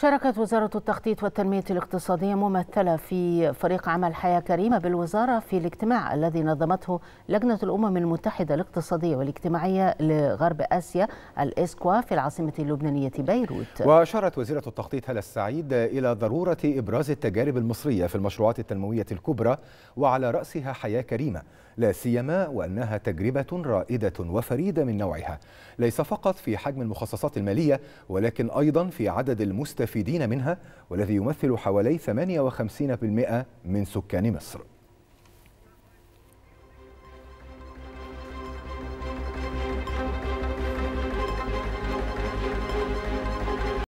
شاركت وزارة التخطيط والتنمية الاقتصادية ممثلة في فريق عمل حياة كريمة بالوزارة في الاجتماع الذي نظمته لجنة الأمم المتحدة الاقتصادية والاجتماعية لغرب آسيا الإسكوا في العاصمة اللبنانية بيروت. وأشارت وزيرة التخطيط هلا السعيد إلى ضرورة إبراز التجارب المصرية في المشروعات التنموية الكبرى وعلى رأسها حياة كريمة لا سيما وأنها تجربة رائدة وفريدة من نوعها. ليس فقط في حجم المخصصات المالية ولكن أيضا في عدد المستفيدين منها والذي يمثل حوالي 58% من سكان مصر.